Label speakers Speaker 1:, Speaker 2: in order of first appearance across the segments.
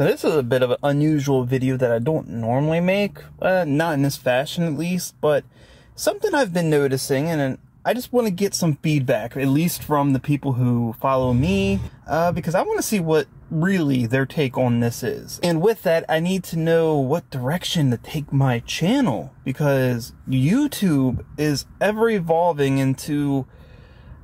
Speaker 1: So this is a bit of an unusual video that I don't normally make, uh, not in this fashion at least, but something I've been noticing and I just want to get some feedback, at least from the people who follow me, uh, because I want to see what really their take on this is. And with that, I need to know what direction to take my channel, because YouTube is ever evolving into,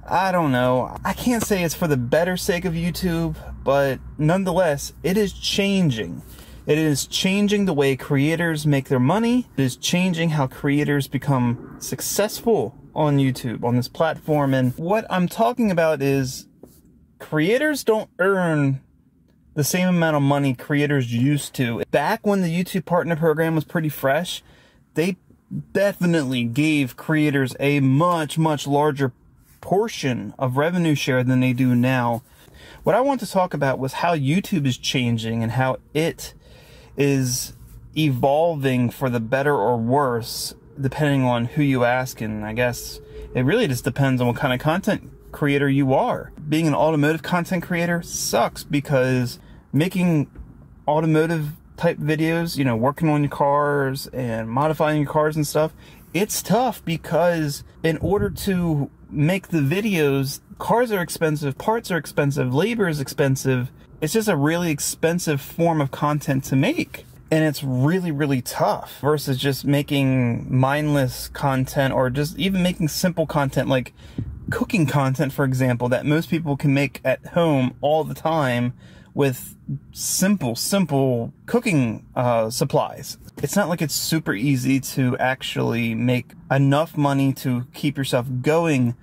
Speaker 1: I don't know, I can't say it's for the better sake of YouTube, but nonetheless, it is changing. It is changing the way creators make their money. It is changing how creators become successful on YouTube, on this platform. And what I'm talking about is creators don't earn the same amount of money creators used to. Back when the YouTube Partner Program was pretty fresh, they definitely gave creators a much, much larger portion of revenue share than they do now. What I want to talk about was how YouTube is changing and how it is evolving for the better or worse depending on who you ask, and I guess it really just depends on what kind of content creator you are. Being an automotive content creator sucks because making automotive type videos, you know, working on your cars and modifying your cars and stuff, it's tough because in order to make the videos, cars are expensive, parts are expensive, labor is expensive. It's just a really expensive form of content to make and it's really really tough versus just making mindless content or just even making simple content like cooking content for example that most people can make at home all the time with simple simple cooking uh, supplies it's not like it's super easy to actually make enough money to keep yourself going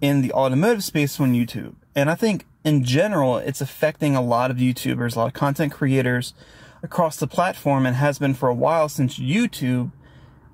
Speaker 1: in the automotive space on youtube and i think in general it's affecting a lot of youtubers a lot of content creators across the platform and has been for a while since YouTube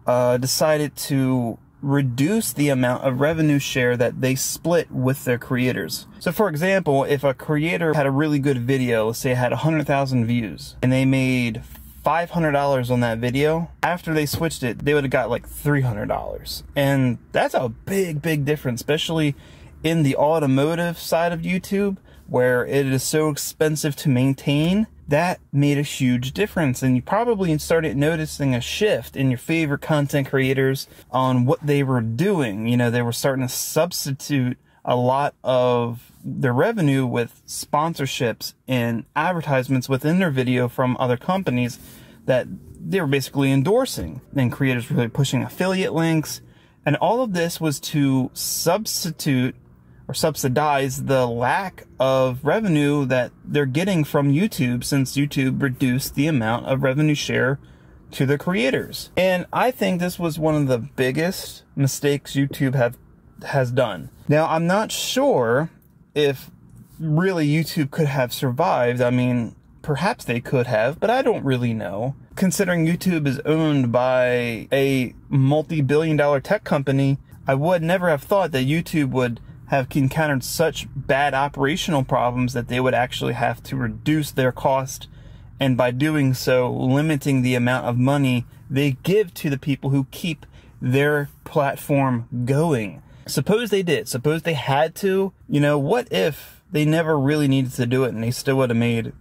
Speaker 1: uh, decided to reduce the amount of revenue share that they split with their creators. So for example, if a creator had a really good video, let's say it had 100,000 views, and they made $500 on that video, after they switched it, they would have got like $300. And that's a big, big difference, especially in the automotive side of YouTube, where it is so expensive to maintain that made a huge difference. And you probably started noticing a shift in your favorite content creators on what they were doing. You know, they were starting to substitute a lot of their revenue with sponsorships and advertisements within their video from other companies that they were basically endorsing. And creators really pushing affiliate links. And all of this was to substitute or subsidize the lack of revenue that they're getting from YouTube since YouTube reduced the amount of revenue share to the creators. And I think this was one of the biggest mistakes YouTube have has done. Now, I'm not sure if really YouTube could have survived. I mean, perhaps they could have, but I don't really know. Considering YouTube is owned by a multi-billion dollar tech company, I would never have thought that YouTube would have encountered such bad operational problems that they would actually have to reduce their cost and by doing so limiting the amount of money they give to the people who keep their platform going. Suppose they did. Suppose they had to. You know, what if they never really needed to do it and they still would have made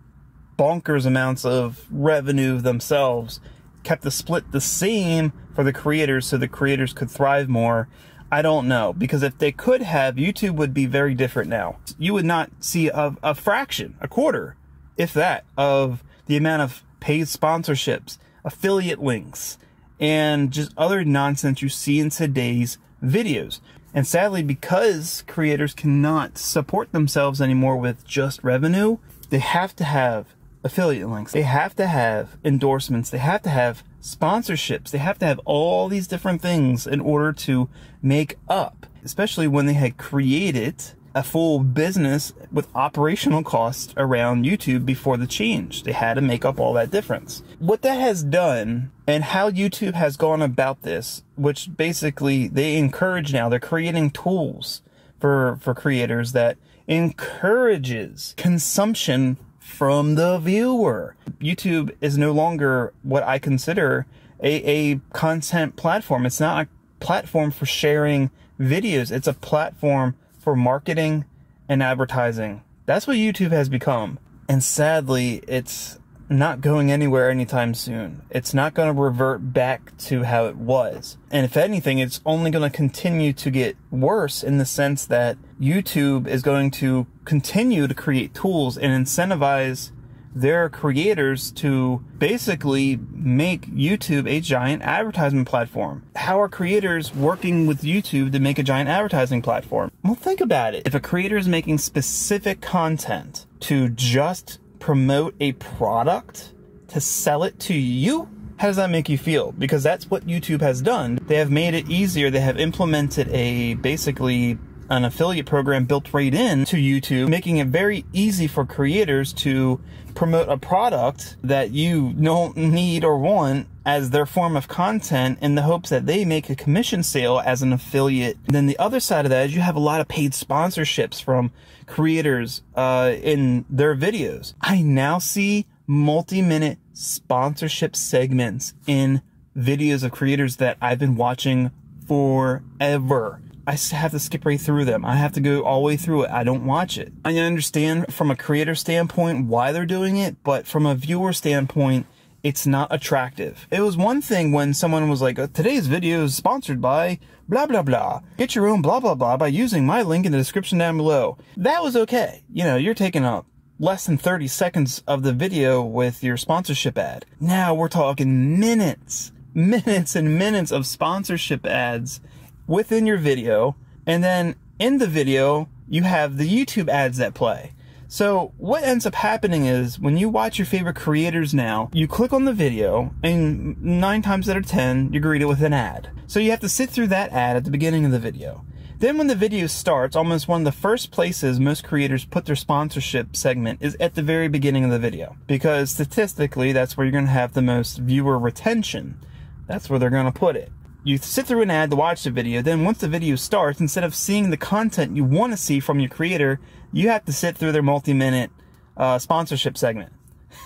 Speaker 1: bonkers amounts of revenue themselves, kept the split the same for the creators so the creators could thrive more I don't know because if they could have, YouTube would be very different now. You would not see a, a fraction, a quarter, if that, of the amount of paid sponsorships, affiliate links, and just other nonsense you see in today's videos. And sadly, because creators cannot support themselves anymore with just revenue, they have to have affiliate links. They have to have endorsements. They have to have sponsorships. They have to have all these different things in order to make up, especially when they had created a full business with operational costs around YouTube before the change. They had to make up all that difference. What that has done and how YouTube has gone about this, which basically they encourage now, they're creating tools for, for creators that encourages consumption from the viewer. YouTube is no longer what I consider a, a content platform. It's not a platform for sharing videos. It's a platform for marketing and advertising. That's what YouTube has become. And sadly, it's not going anywhere anytime soon. It's not going to revert back to how it was. And if anything, it's only going to continue to get worse in the sense that YouTube is going to continue to create tools and incentivize their creators to basically make YouTube a giant advertisement platform. How are creators working with YouTube to make a giant advertising platform? Well, think about it. If a creator is making specific content to just promote a product, to sell it to you, how does that make you feel? Because that's what YouTube has done. They have made it easier. They have implemented a basically an affiliate program built right in to YouTube, making it very easy for creators to promote a product that you don't need or want as their form of content in the hopes that they make a commission sale as an affiliate. And then the other side of that is you have a lot of paid sponsorships from creators uh, in their videos. I now see multi-minute sponsorship segments in videos of creators that I've been watching forever. I have to skip right through them. I have to go all the way through it. I don't watch it. I understand from a creator standpoint why they're doing it, but from a viewer standpoint, it's not attractive. It was one thing when someone was like, oh, today's video is sponsored by blah, blah, blah. Get your own blah, blah, blah by using my link in the description down below. That was okay. You know, you're taking up less than 30 seconds of the video with your sponsorship ad. Now we're talking minutes, minutes and minutes of sponsorship ads within your video. And then in the video, you have the YouTube ads that play. So what ends up happening is when you watch your favorite creators now, you click on the video and nine times out of 10, you're greeted with an ad. So you have to sit through that ad at the beginning of the video. Then when the video starts, almost one of the first places most creators put their sponsorship segment is at the very beginning of the video. Because statistically, that's where you're going to have the most viewer retention. That's where they're going to put it you sit through an ad to watch the video. Then once the video starts, instead of seeing the content you want to see from your creator, you have to sit through their multi-minute uh, sponsorship segment.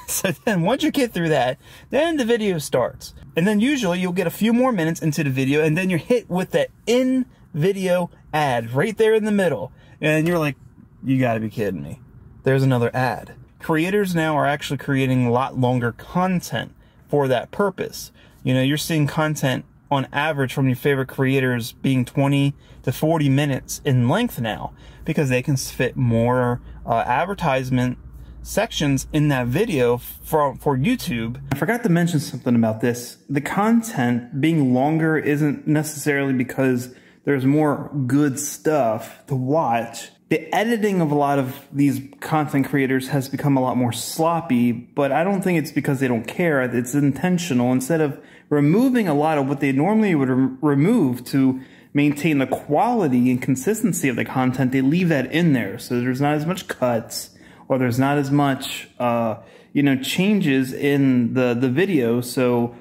Speaker 1: So then once you get through that, then the video starts. And then usually you'll get a few more minutes into the video and then you're hit with that in video ad right there in the middle. And you're like, you gotta be kidding me. There's another ad. Creators now are actually creating a lot longer content for that purpose. You know, you're seeing content on average from your favorite creators being 20 to 40 minutes in length now because they can fit more uh, advertisement sections in that video for, for YouTube. I forgot to mention something about this. The content being longer isn't necessarily because there's more good stuff to watch. The editing of a lot of these content creators has become a lot more sloppy, but I don't think it's because they don't care. It's intentional. Instead of removing a lot of what they normally would re remove to maintain the quality and consistency of the content, they leave that in there. So there's not as much cuts or there's not as much, uh, you know, changes in the, the video. So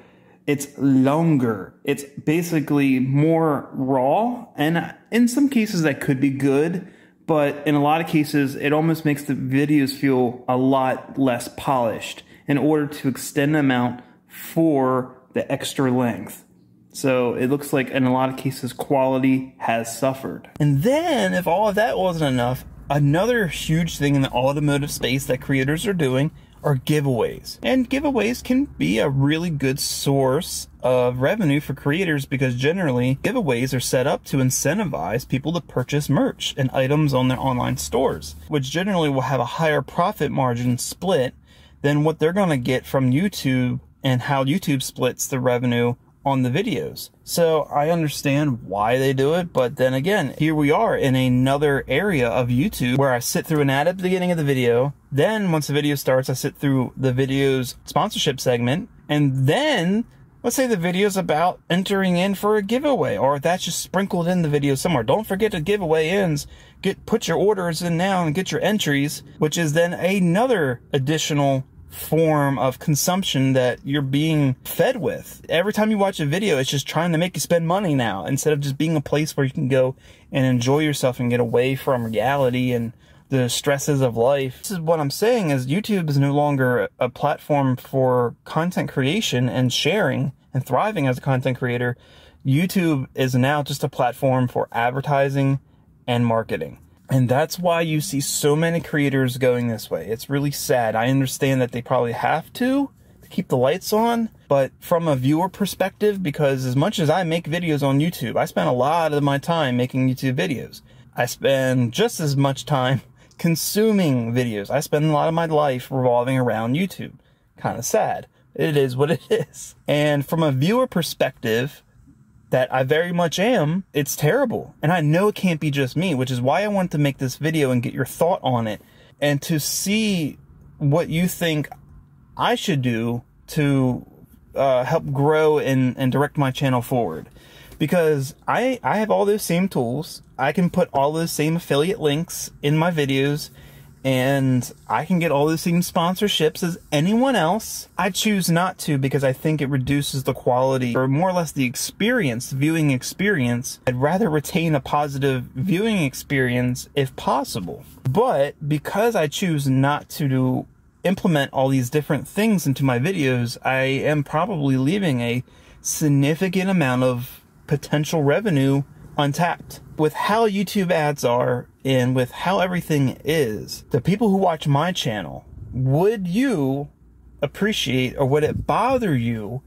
Speaker 1: it's longer. It's basically more raw. And in some cases that could be good, but in a lot of cases, it almost makes the videos feel a lot less polished in order to extend them out for the extra length. So it looks like in a lot of cases, quality has suffered. And then, if all of that wasn't enough, another huge thing in the automotive space that creators are doing are giveaways. And giveaways can be a really good source of revenue for creators because generally giveaways are set up to incentivize people to purchase merch and items on their online stores, which generally will have a higher profit margin split than what they're going to get from YouTube and how YouTube splits the revenue on the videos. So I understand why they do it, but then again, here we are in another area of YouTube where I sit through an ad at the beginning of the video. Then once the video starts, I sit through the video's sponsorship segment. And then let's say the video's about entering in for a giveaway or that's just sprinkled in the video somewhere. Don't forget the giveaway ends. Get, put your orders in now and get your entries, which is then another additional form of consumption that you're being fed with. Every time you watch a video, it's just trying to make you spend money now instead of just being a place where you can go and enjoy yourself and get away from reality and the stresses of life. This is what I'm saying is YouTube is no longer a platform for content creation and sharing and thriving as a content creator. YouTube is now just a platform for advertising and marketing. And that's why you see so many creators going this way. It's really sad. I understand that they probably have to keep the lights on, but from a viewer perspective, because as much as I make videos on YouTube, I spend a lot of my time making YouTube videos. I spend just as much time consuming videos. I spend a lot of my life revolving around YouTube. Kind of sad. It is what it is. And from a viewer perspective, that I very much am, it's terrible. And I know it can't be just me, which is why I wanted to make this video and get your thought on it and to see what you think I should do to uh, help grow and, and direct my channel forward. Because I, I have all those same tools. I can put all those same affiliate links in my videos and I can get all the same sponsorships as anyone else. I choose not to because I think it reduces the quality or more or less the experience, viewing experience. I'd rather retain a positive viewing experience if possible. But because I choose not to do, implement all these different things into my videos, I am probably leaving a significant amount of potential revenue untapped. With how YouTube ads are and with how everything is, the people who watch my channel, would you appreciate or would it bother you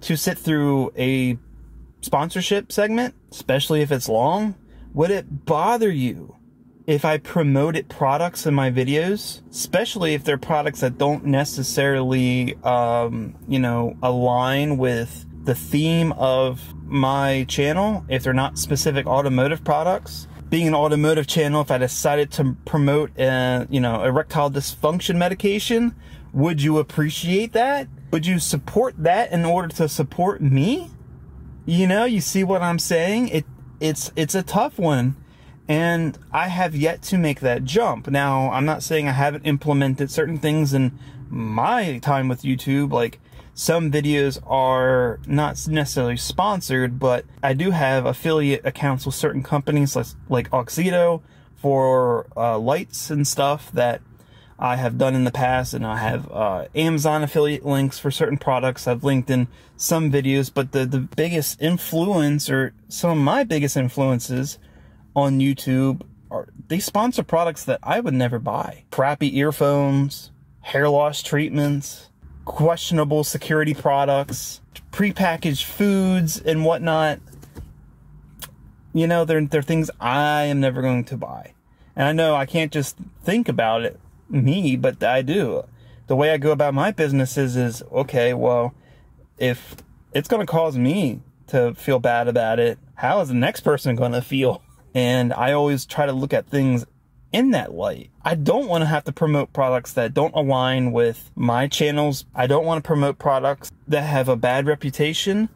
Speaker 1: to sit through a sponsorship segment, especially if it's long? Would it bother you if I promoted products in my videos, especially if they're products that don't necessarily, um, you know, align with the theme of my channel, if they're not specific automotive products. Being an automotive channel, if I decided to promote, a, you know, erectile dysfunction medication, would you appreciate that? Would you support that in order to support me? You know, you see what I'm saying? It it's it's a tough one and I have yet to make that jump. Now, I'm not saying I haven't implemented certain things in my time with YouTube like some videos are not necessarily sponsored, but I do have affiliate accounts with certain companies like, like Auxito for uh, lights and stuff that I have done in the past, and I have uh, Amazon affiliate links for certain products. I've linked in some videos, but the, the biggest influence, or some of my biggest influences on YouTube, are they sponsor products that I would never buy. Crappy earphones, hair loss treatments, questionable security products, prepackaged foods and whatnot. You know, they're, they're things I am never going to buy. And I know I can't just think about it, me, but I do. The way I go about my businesses is, okay, well, if it's going to cause me to feel bad about it, how is the next person going to feel? And I always try to look at things in that light. I don't want to have to promote products that don't align with my channels. I don't want to promote products that have a bad reputation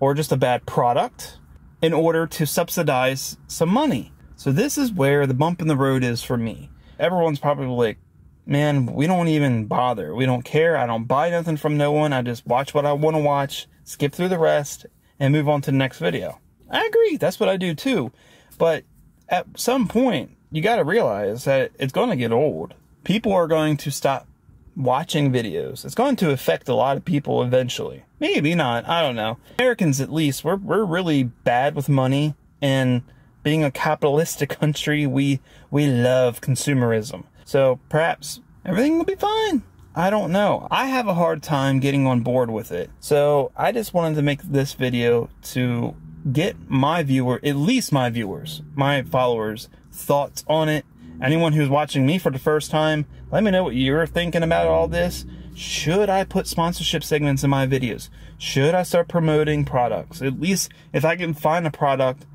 Speaker 1: or just a bad product in order to subsidize some money. So this is where the bump in the road is for me. Everyone's probably like, man, we don't even bother. We don't care. I don't buy nothing from no one. I just watch what I want to watch, skip through the rest, and move on to the next video. I agree. That's what I do too. But at some point, you got to realize that it's going to get old. People are going to stop watching videos. It's going to affect a lot of people eventually. Maybe not. I don't know. Americans, at least, we're, we're really bad with money and being a capitalistic country, we, we love consumerism. So perhaps everything will be fine. I don't know. I have a hard time getting on board with it. So I just wanted to make this video to get my viewer, at least my viewers, my followers, thoughts on it. Anyone who's watching me for the first time, let me know what you're thinking about all this. Should I put sponsorship segments in my videos? Should I start promoting products? At least if I can find a product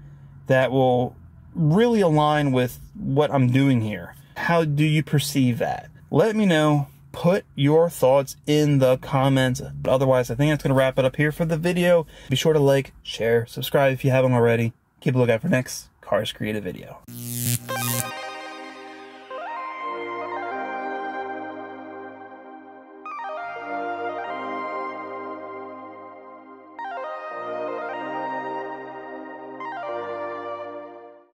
Speaker 1: that will really align with what I'm doing here. How do you perceive that? Let me know. Put your thoughts in the comments. But otherwise, I think that's going to wrap it up here for the video. Be sure to like, share, subscribe if you haven't already. Keep a lookout for next Karz Kreated video.